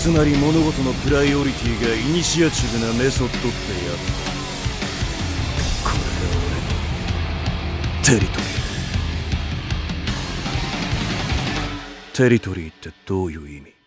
つまり物事のプライオリティがイニシアチブなメソッドってやつ。だこれが俺の。テリトリー。テリトリーってどういう意味？